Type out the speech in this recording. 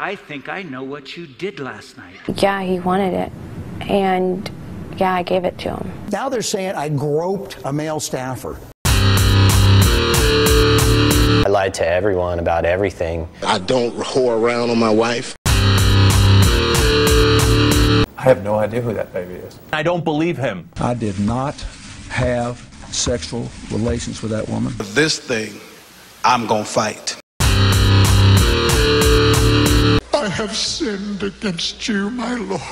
I think I know what you did last night. Yeah, he wanted it. And yeah, I gave it to him. Now they're saying I groped a male staffer. I lied to everyone about everything. I don't whore around on my wife. I have no idea who that baby is. I don't believe him. I did not have sexual relations with that woman. This thing, I'm gonna fight. Have sinned against you, my Lord.